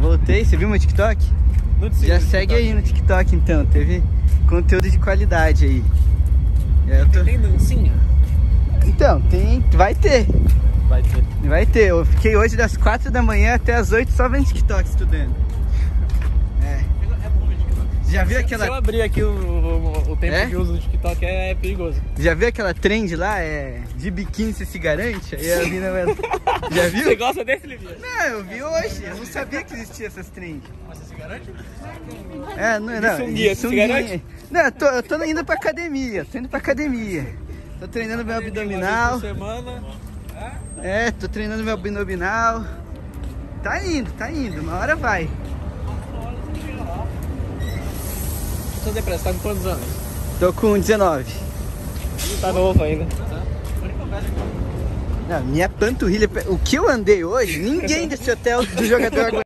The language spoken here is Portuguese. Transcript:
Voltei, você viu meu TikTok? Já segue aí no TikTok então, teve conteúdo de qualidade aí. Eu tô... Tem dancinha? Então, tem. Vai ter. Vai ter. Vai ter. Eu fiquei hoje das 4 da manhã até as 8 só vendo TikTok estudando. É. É bom. Já viu Se eu aquela. abrir aqui o tempo É? que uso do TikTok é, é perigoso. Já viu aquela trend lá? É. De biquíni você se garante? Aí a mina vai- Já Você viu? gosta desse, Livinha? Não, eu vi hoje. Eu não sabia que existia essas trends. Mas você se garante? É, não, não. sunguinha, você se garante? Não, eu tô, eu tô indo pra academia. Tô indo pra academia. Tô treinando meu abdominal. Semana. É, tô treinando meu abdominal. Tá indo, tá indo. Uma hora vai. Você depressa, tá com quantos anos? Tô com 19. Tá novo ainda. Não, minha panturrilha. O que eu andei hoje, ninguém desse hotel do jogador.